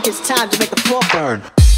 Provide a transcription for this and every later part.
think it's time to make the floor burn.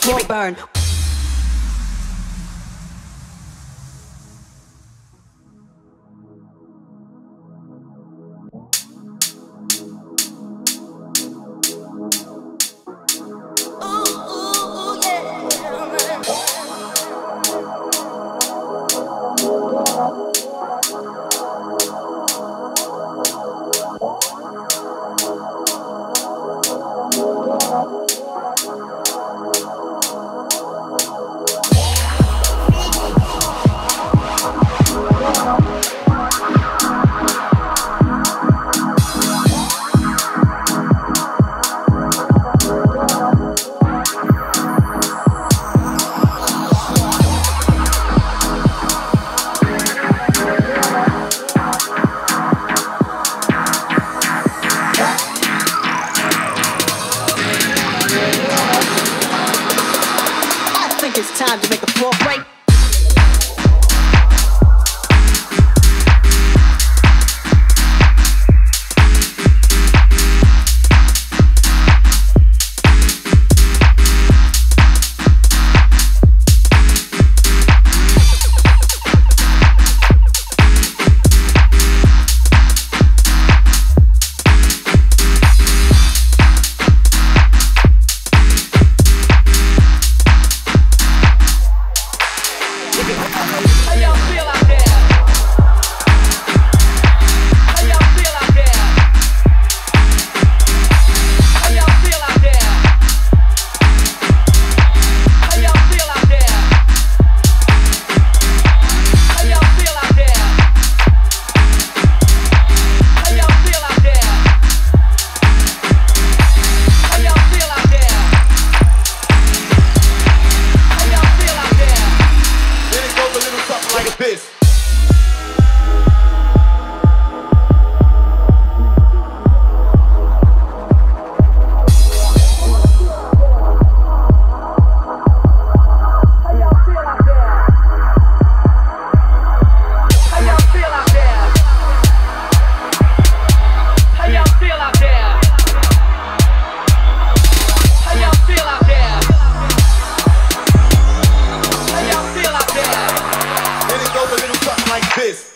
Time to Peace. this.